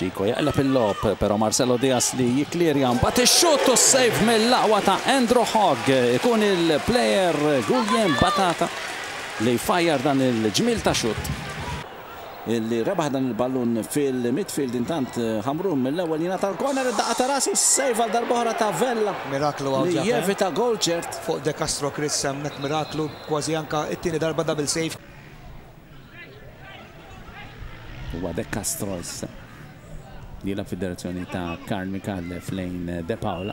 Ċiko jaqleb il-lob, pero Marcelo Diaz li jiklirja mbagħad ix-xut u s-sejf mill-laqwa ta' Andrew Hogg ikun il-plejer Guljen Batata li jfajjar dan il-ġmil ta' xut. li rebaħ dan il-ballun fil-midfield intant Ħamrun mill-ewwel jingħata l-corner id-daqqa ta' ras u s-save għal darb'oħra ta' Vella li jevita goal ċert. Fuq De Castro Chris hemmhekk miraklu kważi anke t-tieni darba double save. Huwa De Castro issa jilgħab fid-direzzjoni ta' Karl Micallef lejn De Paola.